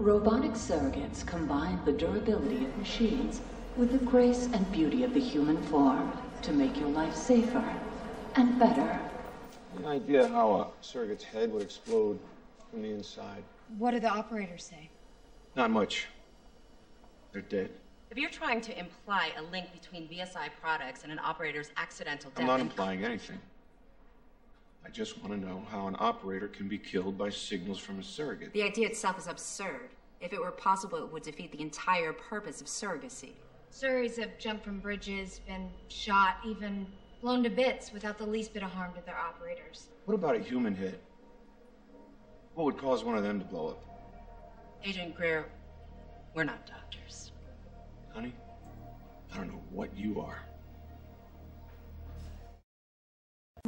Robotic surrogates combine the durability of machines with the grace and beauty of the human form to make your life safer and better. Any idea how a surrogate's head would explode from the inside? What do the operators say? Not much. They're dead. If you're trying to imply a link between VSI products and an operator's accidental death. I'm not implying anything. I just want to know how an operator can be killed by signals from a surrogate. The idea itself is absurd. If it were possible, it would defeat the entire purpose of surrogacy. Surries have jumped from bridges, been shot, even blown to bits without the least bit of harm to their operators. What about a human head? What would cause one of them to blow up? Agent Greer, we're not doctors. Honey, I don't know what you are.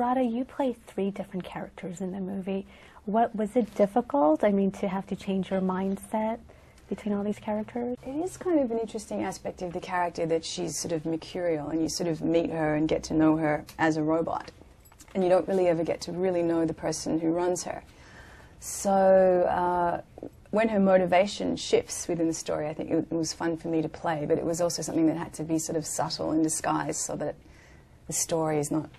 Radha, you play three different characters in the movie. What was it difficult? I mean, to have to change your mindset between all these characters? It is kind of an interesting aspect of the character that she's sort of mercurial, and you sort of meet her and get to know her as a robot, and you don't really ever get to really know the person who runs her. So uh, when her motivation shifts within the story, I think it, it was fun for me to play, but it was also something that had to be sort of subtle and disguised so that the story is not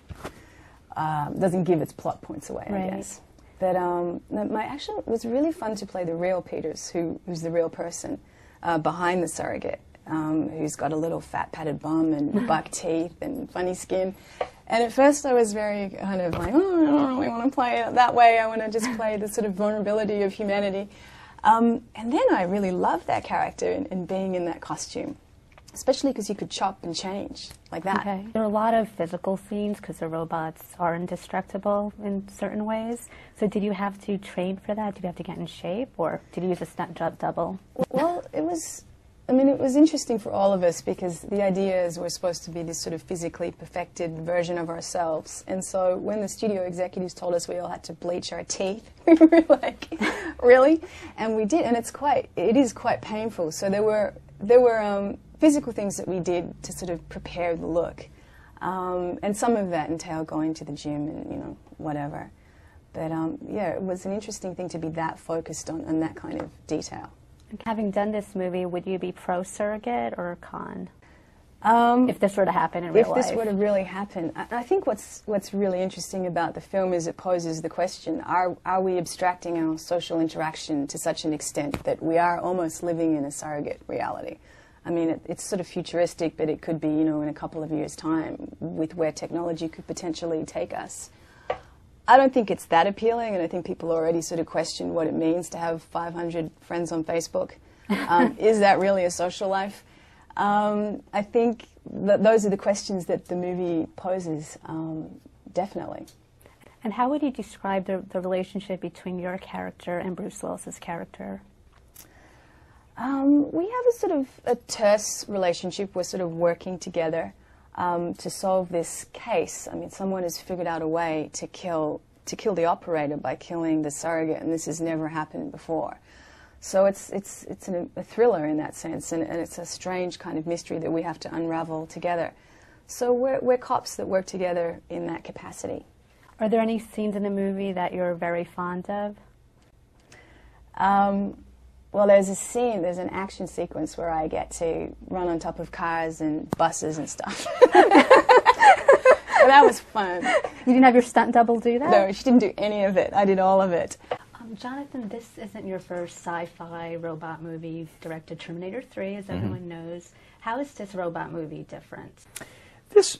um, doesn't give its plot points away, Right. I guess. But um, my actually it was really fun to play the real Peters, who, who's the real person uh, behind the surrogate, um, who's got a little fat padded bum and buck teeth and funny skin. And at first, I was very kind of like, oh, I don't really want to play it that way. I want to just play the sort of vulnerability of humanity. Um, and then I really loved that character and, and being in that costume, especially because you could chop and change like that. Okay. There are a lot of physical scenes because the robots are indestructible in certain ways. So did you have to train for that? Did you have to get in shape, or did you use a stunt job double? Well, it was. I mean, it was interesting for all of us because the idea is we're supposed to be this sort of physically perfected version of ourselves. And so when the studio executives told us we all had to bleach our teeth, we were like, really? And we did, and it's quite, it is quite painful. So there were, there were um, physical things that we did to sort of prepare the look. Um, and some of that entailed going to the gym and, you know, whatever. But um, yeah, it was an interesting thing to be that focused on, on that kind of detail. Having done this movie, would you be pro surrogate or con? Um, if this were to happen in real life. if this were to really happen, I, I think what's what's really interesting about the film is it poses the question: Are are we abstracting our social interaction to such an extent that we are almost living in a surrogate reality? I mean, it, it's sort of futuristic, but it could be, you know, in a couple of years' time, with where technology could potentially take us. I don't think it's that appealing, and I think people already sort of question what it means to have 500 friends on Facebook. Um, is that really a social life? Um, I think that those are the questions that the movie poses, um, definitely. And how would you describe the, the relationship between your character and Bruce Willis's character? Um, we have a sort of a terse relationship. We're sort of working together um, to solve this case. I mean, someone has figured out a way to kill to kill the operator by killing the surrogate, and this has never happened before. So it's it's it's an, a thriller in that sense, and, and it's a strange kind of mystery that we have to unravel together. So we're we're cops that work together in that capacity. Are there any scenes in the movie that you're very fond of? Um, well, there's a scene, there's an action sequence where I get to run on top of cars and buses and stuff. so that was fun. You didn't have your stunt double do that? No, she didn't do any of it. I did all of it. Um, Jonathan, this isn't your first sci-fi robot movie. You've directed Terminator 3, as Mhm. everyone knows. How is this robot movie different? This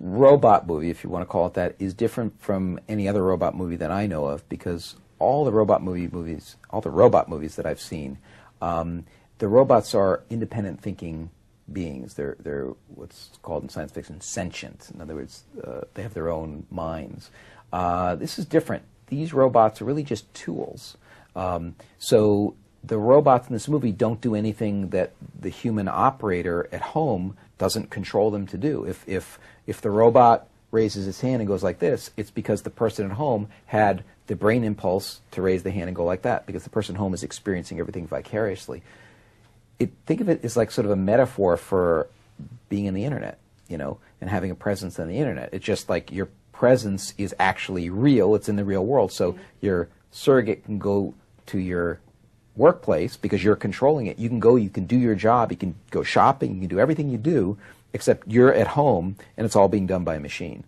robot movie, if you want to call it that, is different from any other robot movie that I know of because all the robot movie movies, all the robot movies that I've seen, um, the robots are independent thinking beings. They're they're what's called in science fiction sentient. In other words, uh, they have their own minds. Uh, this is different. These robots are really just tools. Um, so the robots in this movie don't do anything that the human operator at home doesn't control them to do. If if if the robot raises its hand and goes like this, it's because the person at home had the brain impulse to raise the hand and go like that because the person at home is experiencing everything vicariously. It, think of it as like sort of a metaphor for being in the internet, you know, and having a presence on the internet. It's just like your presence is actually real. It's in the real world. So mm-hmm. your surrogate can go to your workplace because you're controlling it. You can go, you can do your job, you can go shopping, you can do everything you do, except you're at home and it's all being done by a machine.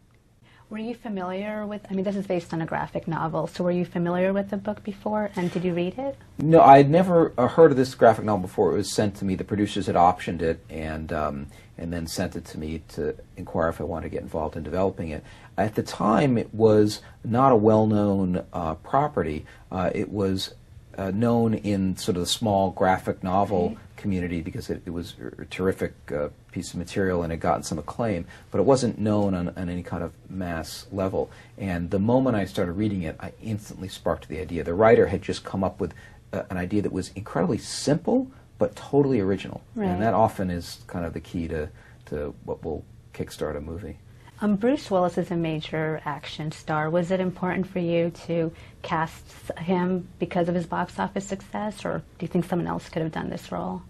Were you familiar with? I mean, this is based on a graphic novel. So, were you familiar with the book before, and did you read it? No, I had never uh, heard of this graphic novel before. It was sent to me. The producers had optioned it and um, and then sent it to me to inquire if I wanted to get involved in developing it. At the time, it was not a well-known uh, property. Uh, it was uh, known in sort of the small graphic novel community because it, it was a terrific uh, piece of material and had gotten some acclaim, but it wasn't known on, on any kind of mass level. And the moment I started reading it, I instantly sparked the idea. The writer had just come up with uh, an idea that was incredibly simple but totally original, Right. and that often is kind of the key to, to what will kickstart a movie. Um, Bruce Willis is a major action star. Was it important for you to cast him because of his box office success, or do you think someone else could have done this role?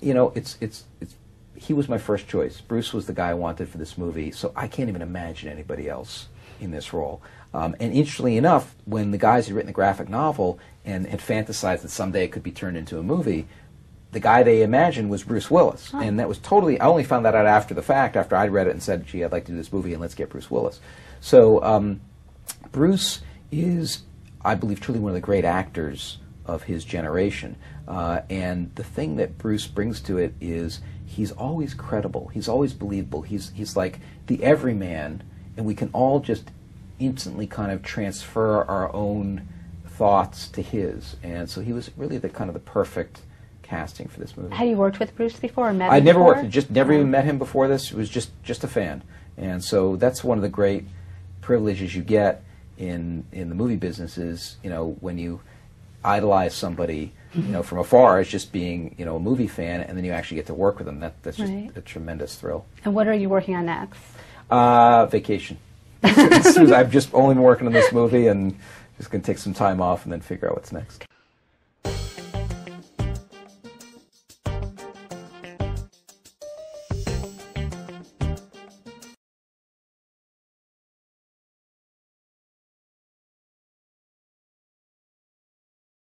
you know, it's it's it's he was my first choice. Bruce was the guy I wanted for this movie, so I can't even imagine anybody else in this role. Um, and interestingly enough, when the guys had written the graphic novel and had fantasized that someday it could be turned into a movie, the guy they imagined was Bruce Willis, and that was totally. I only found that out after the fact, after I'd read it and said, "Gee, I'd like to do this movie, and let's get Bruce Willis." So um, Bruce is, I believe, truly one of the great actors of his generation. Uh, and the thing that Bruce brings to it is he's always credible. He's always believable. He's he's like the everyman, and we can all just instantly kind of transfer our own thoughts to his. And so he was really the kind of the perfect casting for this movie. Had you worked with Bruce before or met I'd never before? worked, just never even met him before this. It was just just a fan, and so that's one of the great privileges you get in in the movie business is you know when you idolize somebody you know from afar as just being you know a movie fan, and then you actually get to work with them. That that's just Right. a tremendous thrill. And what are you working on next? Uh, vacation. I've just only been working on this movie, and just gonna take some time off and then figure out what's next.